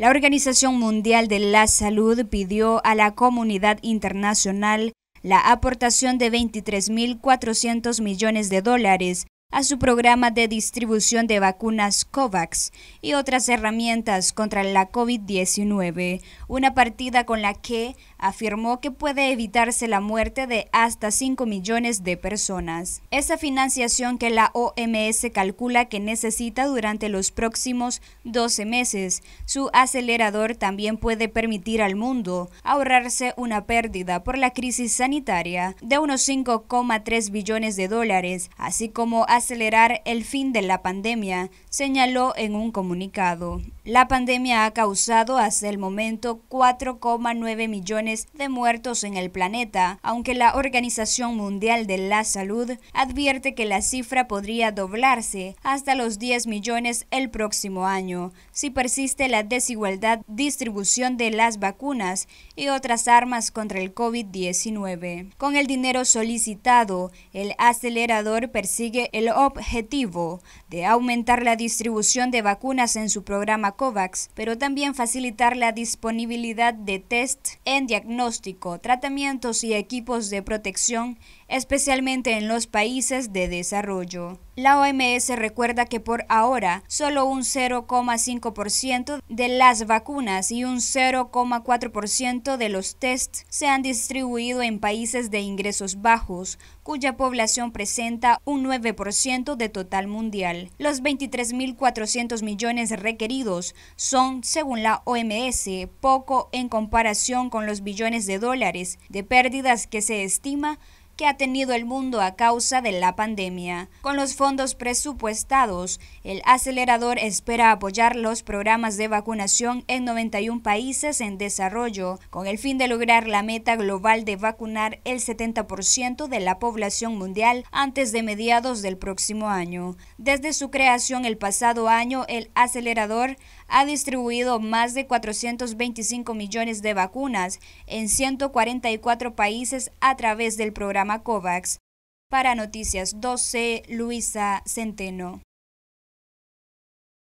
La Organización Mundial de la Salud pidió a la comunidad internacional la aportación de 23.400 millones de dólares a su programa de distribución de vacunas COVAX y otras herramientas contra la COVID-19, una partida con la que afirmó que puede evitarse la muerte de hasta 5 millones de personas. Esa financiación que la OMS calcula que necesita durante los próximos 12 meses, su acelerador también puede permitir al mundo ahorrarse una pérdida por la crisis sanitaria de unos 5,3 billones de dólares, así como acelerar el fin de la pandemia, señaló en un comunicado. La pandemia ha causado hasta el momento 4,9 millones de muertos en el planeta, aunque la Organización Mundial de la Salud advierte que la cifra podría doblarse hasta los 10 millones el próximo año si persiste la desigualdad distribución de las vacunas y otras armas contra el COVID-19. Con el dinero solicitado, el acelerador persigue el objetivo de aumentar la distribución de vacunas en su programa COVAX, pero también facilitar la disponibilidad de test en diagnóstico, tratamientos y equipos de protección, especialmente en los países de desarrollo. La OMS recuerda que por ahora solo un 0,5% de las vacunas y un 0,4% de los tests se han distribuido en países de ingresos bajos, cuya población presenta un 9% de total mundial. Los 23.400 millones requeridos son, según la OMS, poco en comparación con los billones de dólares de pérdidas que se estima que ha tenido el mundo a causa de la pandemia. Con los fondos presupuestados, el acelerador espera apoyar los programas de vacunación en 91 países en desarrollo, con el fin de lograr la meta global de vacunar el 70% de la población mundial antes de mediados del próximo año. Desde su creación el pasado año, el acelerador ha distribuido más de 425 millones de vacunas en 144 países a través del programa COVAX. Para Noticias 12, Luisa Centeno.